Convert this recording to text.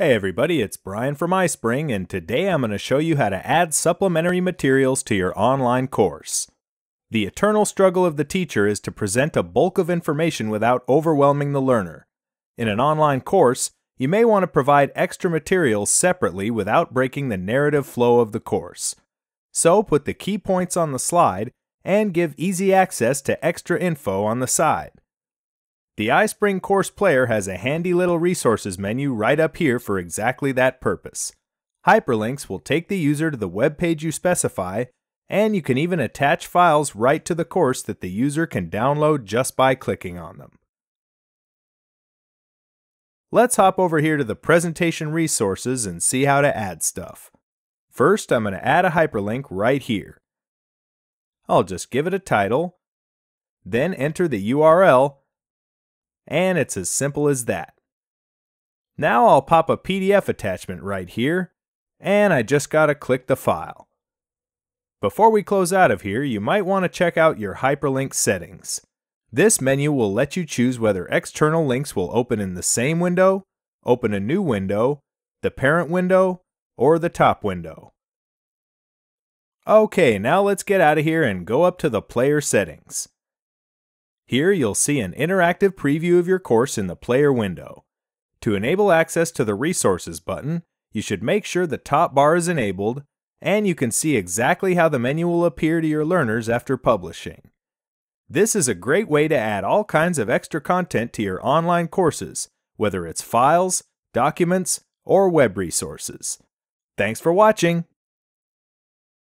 Hey everybody, it's Brian from iSpring, and today I'm going to show you how to add supplementary materials to your online course. The eternal struggle of the teacher is to present a bulk of information without overwhelming the learner. In an online course, you may want to provide extra materials separately without breaking the narrative flow of the course. So put the key points on the slide and give easy access to extra info on the side. The iSpring Course Player has a handy little resources menu right up here for exactly that purpose. Hyperlinks will take the user to the web page you specify, and you can even attach files right to the course that the user can download just by clicking on them. Let's hop over here to the presentation resources and see how to add stuff. First, I'm going to add a hyperlink right here. I'll just give it a title, then enter the URL and it's as simple as that. Now I'll pop a PDF attachment right here, and I just gotta click the file. Before we close out of here, you might want to check out your hyperlink settings. This menu will let you choose whether external links will open in the same window, open a new window, the parent window, or the top window. Okay, now let's get out of here and go up to the player settings. Here you'll see an interactive preview of your course in the player window. To enable access to the Resources button, you should make sure the top bar is enabled, and you can see exactly how the menu will appear to your learners after publishing. This is a great way to add all kinds of extra content to your online courses, whether it's files, documents, or web resources. Thanks for watching!